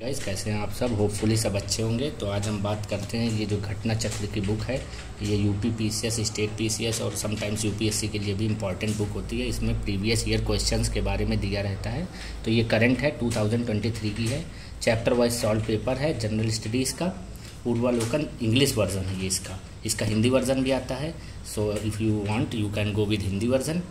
Guys कैसे हैं आप सब? होपफुली सब अच्छे होंगे। तो आज हम बात करते हैं ये जो घटना चक्र की बुक है, ये यूपी पीसीएस स्टेट पीसीएस और समटाइम्स यूपीएससी के लिए भी इंपॉर्टेंट बुक होती है। इसमें प्रीवियस ईयर क्वेश्चंस के बारे में दिया रहता है। तो ये करंट है 2023 की है। चैप्टर वाइज सॉल्व पेपर है जनरल स्टडीज़ का पूर्वालोकन इंग्लिश वर्जन है ये इसका। इसका हिंदी वर्जन भी आता है। So if you want you can go with Hindi version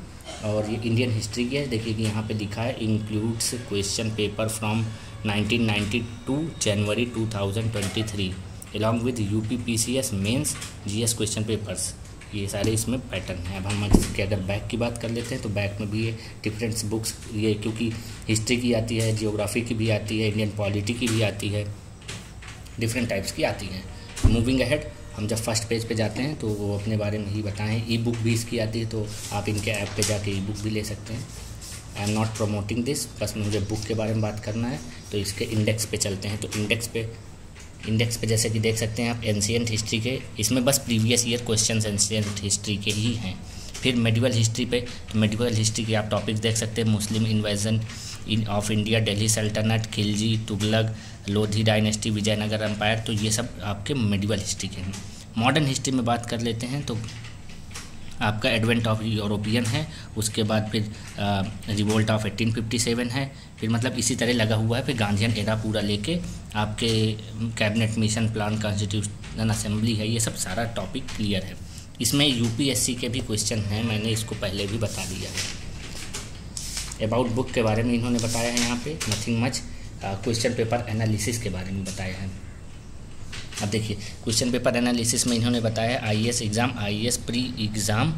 और ये इंडियन हिस्ट्री की है। देखिए कि यहाँ पे लिखा है includes question paper from 1992 January 2023 along with U P P C S mains G S question papers ये सारे इसमें पैटर्न हैं। अब हम इसके अगर बैक की बात कर लेते हैं। तो बैक में भी ये डिफरेंट बुक्स ये क्योंकि हिस्ट्री की आती है जियोग्राफी की भी आती है इंडियन पॉलिटी की भी आती है डिफरेंट टाइप्स की आती हैं। मूविंग अहेड हम जब फ़र्स्ट पेज पे जाते हैं तो वो अपने बारे में ही बताएँ। ई बुक भी इसकी आती है तो आप इनके ऐप पे जाके ई बुक भी ले सकते हैं। I am not promoting this बस मुझे बुक के बारे में बात करना है तो इसके इंडेक्स पे चलते हैं। तो इंडेक्स पे इंडेक्स पे जैसे कि देख सकते हैं आप एंशियंट हिस्ट्री के, इसमें बस previous year question ancient history के ही हैं। फिर मेडिवल हिस्ट्री पे तो मेडिवल हिस्ट्री के आप टॉपिक देख सकते हैं। Muslim invasion in of India Delhi सल्तनत खिलजी तुगलक लोधी डायनेस्टी विजयनगर एम्पायर तो ये सब आपके मेडिवल हिस्ट्री के हैं। मॉडर्न हिस्ट्री में बात कर लेते हैं तो आपका एडवेंट ऑफ़ यूरोपियन है, उसके बाद फिर रिवोल्ट ऑफ़ 1857 है, फिर मतलब इसी तरह लगा हुआ है, फिर गांधीयन एरा पूरा लेके आपके cabinet mission plan constitution assembly है, ये सब सारा टॉपिक क्लियर है। इसमें यूपीएससी के भी क्वेश्चन हैं, मैंने इसको पहले भी बता दिया है। अबाउट बुक के बारे में इन्होंने बताया है यहाँ पे nothing much question paper analysis के बारे में बताया है। अब देखिए क्वेश्चन पेपर एनालिसिस में इन्होंने बताया IAS exam IAS pre exam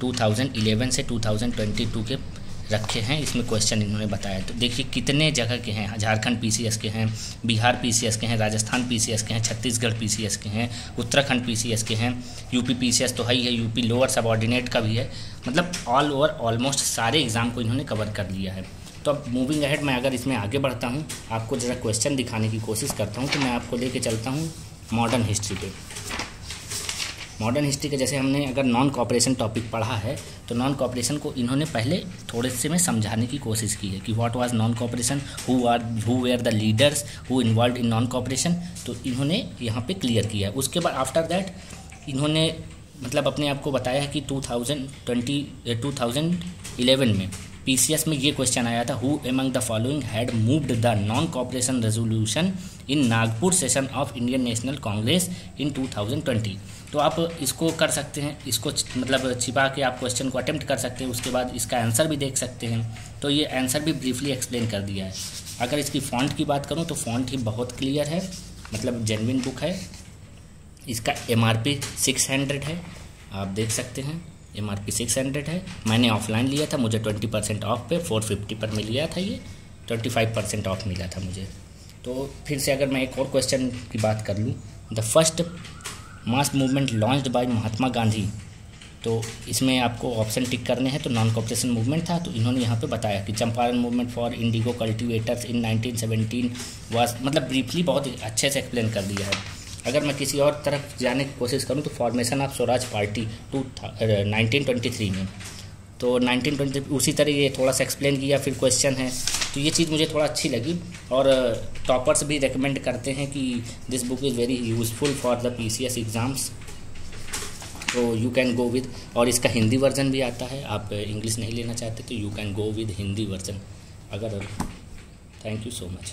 2011 से 2022 के रखे हैं, इसमें क्वेश्चन इन्होंने बताया। तो देखिए, कितने जगह के हैं, झारखंड पीसीएस के हैं, बिहार पीसीएस के हैं, राजस्थान पीसीएस के हैं, छत्तीसगढ़ पीसीएस के हैं, उत्तराखंड पीसीएस के हैं यूपी पीसीएस तो है ही है यूपी लोअर सबॉर्डिनेट का भी है मतलब ऑल ओवर ऑलमोस्ट सारे एग्ज़ाम को इन्होंने कवर कर लिया है। तो अब मूविंग अहेड मैं अगर इसमें आगे बढ़ता हूँ, आपको ज़रा क्वेश्चन दिखाने की कोशिश करता हूँ तो मैं आपको लेके चलता हूँ। मॉडर्न हिस्ट्री पे। मॉडर्न हिस्ट्री के जैसे हमने अगर नॉन कॉपरेशन टॉपिक पढ़ा है तो नॉन कॉपरेशन को इन्होंने पहले थोड़े से में समझाने की कोशिश की है कि what was non cooperation who are who were the leaders who involve in non cooperation तो इन्होंने यहाँ पे क्लियर किया। है उसके बाद आफ्टर दैट इन्होंने मतलब अपने आप को बताया है कि two thousand twenty two thousand eleven में पीसीएस में ये क्वेश्चन आया था who among the following had moved the non cooperation resolution in Nagpur session of Indian National Congress in 2020 तो आप इसको कर सकते हैं, इसको मतलब छिपा के आप क्वेश्चन को अटेम्प्ट कर सकते हैं, उसके बाद इसका आंसर भी देख सकते हैं। तो ये आंसर भी ब्रीफली एक्सप्लेन कर दिया है। अगर इसकी फॉन्ट की बात करूँ तो फॉन्ट ही बहुत क्लियर है मतलब जेनविन बुक है। इसका M R P six hundred है, आप देख सकते हैं। M R P six hundred है। मैंने ऑफलाइन लिया था, मुझे ट्वेंटी परसेंट ऑफ़ पे फोर फिफ्टी पर मिल गया था ये। ट्वेंटी फाइव परसेंट ऑफ़ मिला था मुझे। तो फिर से अगर मैं एक और क्वेश्चन की बात कर लूँ the first mass movement launch by Mahatma Gandhi. तो इसमें आपको ऑप्शन टिक करने हैं तो नॉन कॉपरेशन मूवमेंट था तो इन्होंने यहाँ पे बताया कि Champaran movement for indigo cultivators in 1917 was मतलब ब्रीफली बहुत अच्छे से एक्सप्लेन कर दिया है। अगर मैं किसी और तरफ़ जाने की कोशिश करूँ तो formation of Swaraj party to nineteen twenty three में। तो नाइनटीन ट्वेंटी उसी तरह ये थोड़ा सा एक्सप्लेन किया, फिर क्वेश्चन है। तो ये चीज़ मुझे थोड़ा अच्छी लगी और टॉपर्स भी रिकमेंड करते हैं कि this book is very useful for the P C S exams तो यू कैन गो विद और इसका हिंदी वर्जन भी आता है। आप इंग्लिश नहीं लेना चाहते तो you can go with Hindi version अगर थैंक यू सो मच